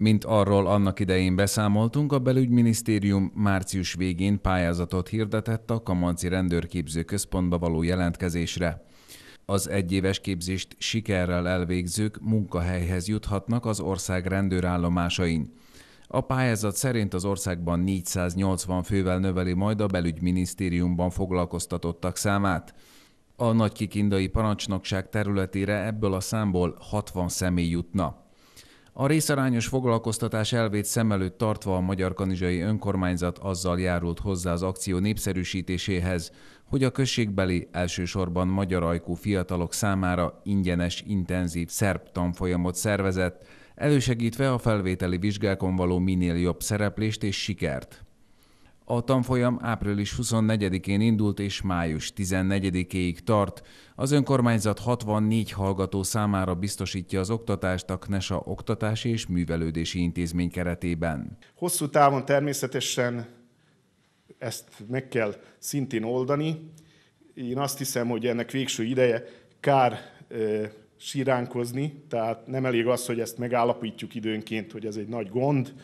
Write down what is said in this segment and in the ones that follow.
Mint arról annak idején beszámoltunk, a belügyminisztérium március végén pályázatot hirdetett a Kamanci Rendőrképző Központba való jelentkezésre. Az egyéves képzést sikerrel elvégzők munkahelyhez juthatnak az ország rendőrállomásain. A pályázat szerint az országban 480 fővel növeli majd a belügyminisztériumban foglalkoztatottak számát. A nagykikindai parancsnokság területére ebből a számból 60 személy jutna. A részarányos foglalkoztatás elvét szem előtt tartva a Magyar Kanizsai Önkormányzat azzal járult hozzá az akció népszerűsítéséhez, hogy a községbeli, elsősorban magyar ajkú fiatalok számára ingyenes, intenzív szerb tanfolyamot szervezett, elősegítve a felvételi vizsgákon való minél jobb szereplést és sikert. A tanfolyam április 24-én indult és május 14-éig tart. Az önkormányzat 64 hallgató számára biztosítja az oktatást a KNESA Oktatási és Művelődési Intézmény keretében. Hosszú távon természetesen ezt meg kell szintén oldani. Én azt hiszem, hogy ennek végső ideje kár e, siránkozni, tehát nem elég az, hogy ezt megállapítjuk időnként, hogy ez egy nagy gond,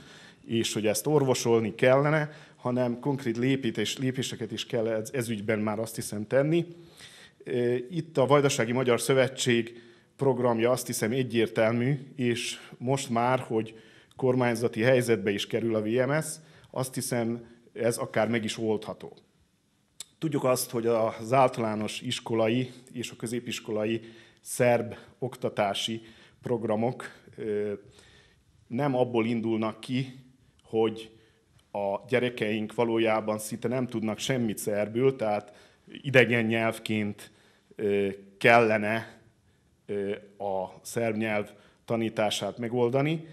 és hogy ezt orvosolni kellene, hanem konkrét lépítés, lépéseket is kell ez, ez ügyben már azt hiszem tenni. Itt a Vajdasági Magyar Szövetség programja azt hiszem egyértelmű, és most már, hogy kormányzati helyzetbe is kerül a VMS, azt hiszem ez akár meg is oldható. Tudjuk azt, hogy az általános iskolai és a középiskolai szerb oktatási programok nem abból indulnak ki, hogy a gyerekeink valójában szinte nem tudnak semmit szerbül, tehát idegen nyelvként kellene a szerb nyelv tanítását megoldani.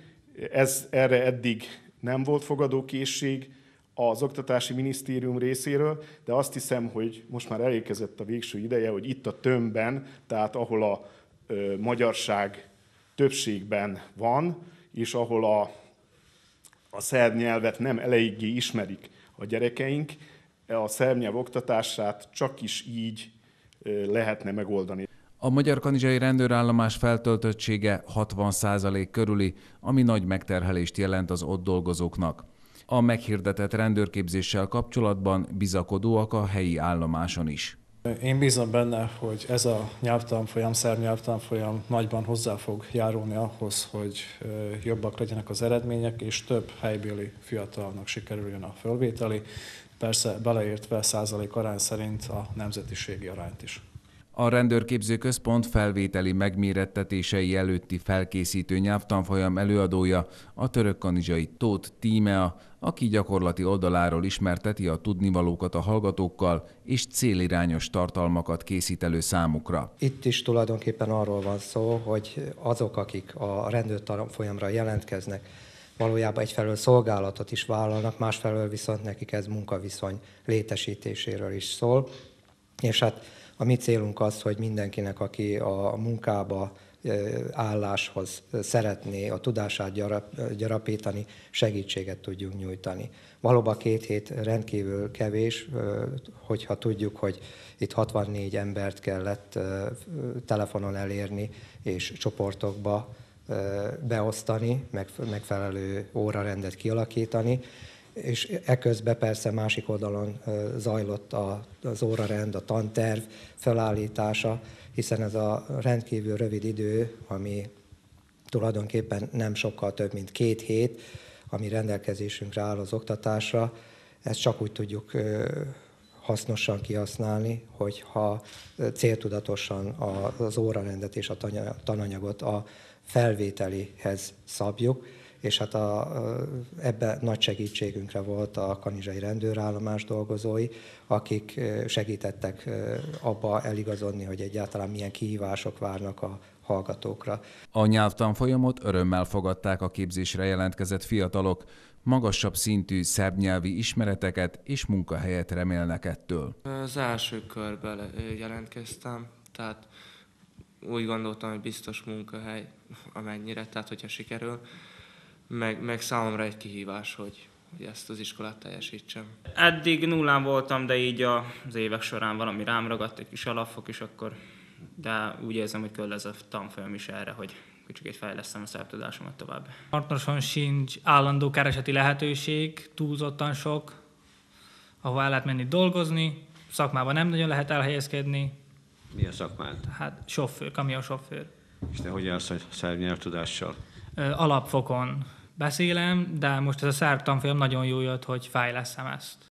Ez erre eddig nem volt fogadókészség az Oktatási Minisztérium részéről, de azt hiszem, hogy most már elérkezett a végső ideje, hogy itt a tömbben, tehát ahol a magyarság többségben van, és ahol a a szerb nyelvet nem eléggé ismerik a gyerekeink, a szerb nyelv oktatását csak is így lehetne megoldani. A magyar kanizsai rendőrállomás feltöltöttsége 60% körüli, ami nagy megterhelést jelent az ott dolgozóknak. A meghirdetett rendőrképzéssel kapcsolatban bizakodóak a helyi állomáson is. Én bízom benne, hogy ez a nyelvtanfolyam, szerb nyelvtanfolyam nagyban hozzá fog járulni ahhoz, hogy jobbak legyenek az eredmények, és több helybéli fiatalnak sikerüljön a fölvételi, persze beleértve százalék arány szerint a nemzetiségi arányt is. A rendőrképző központ felvételi megmérettetései előtti felkészítő nyelvtanfolyam előadója a török kanizsai Tóth Tímea, aki gyakorlati oldaláról ismerteti a tudnivalókat a hallgatókkal, és célirányos tartalmakat készít elő számukra. Itt is tulajdonképpen arról van szó, hogy azok, akik a rendőrtanfolyamra jelentkeznek, valójában egyfelől szolgálatot is vállalnak, másfelől viszont nekik ez munkaviszony létesítéséről is szól. És hát a mi célunk az, hogy mindenkinek, aki a munkába álláshoz szeretné a tudását gyarap, gyarapítani, segítséget tudjunk nyújtani. Valóban két hét rendkívül kevés, hogyha tudjuk, hogy itt 64 embert kellett telefonon elérni és csoportokba beosztani, megfelelő órarendet kialakítani, és eközben persze másik oldalon zajlott az órarend, a tanterv felállítása, hiszen ez a rendkívül rövid idő, ami tulajdonképpen nem sokkal több, mint két hét, ami rendelkezésünkre áll az oktatásra, ezt csak úgy tudjuk hasznosan kihasználni, hogyha céltudatosan az órarendet és a tananyagot a felvételihez szabjuk, és hát a, ebbe nagy segítségünkre volt a kanizsai rendőrállomás dolgozói, akik segítettek abba eligazodni, hogy egyáltalán milyen kihívások várnak a hallgatókra. A nyelvtanfolyamot örömmel fogadták a képzésre jelentkezett fiatalok, magasabb szintű szerb nyelvi ismereteket és munkahelyet remélnek ettől. Az első körben jelentkeztem, tehát úgy gondoltam, hogy biztos munkahely, amennyire, tehát hogyha sikerül meg, meg számomra egy kihívás, hogy, hogy ezt az iskolát teljesítsem. Eddig nullán voltam, de így az évek során valami rám ragadt, egy kis alapfok, és akkor de úgy érzem, hogy kell ez a tanfolyam is erre, hogy egy fejlesztem a szerb tudásomat tovább. Partnerson sincs állandó kereseti lehetőség, túlzottan sok, ahol el lehet menni dolgozni, szakmában nem nagyon lehet elhelyezkedni, Mi a szakmád? hát sofőr, kamionsofőr. És te hogy állsz a nyelvtudással? Alapfokon beszélem, de most ez a szerb nagyon jó jött, hogy fejleszem ezt.